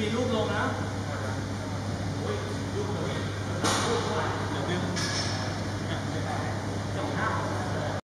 มีรูปลงนะ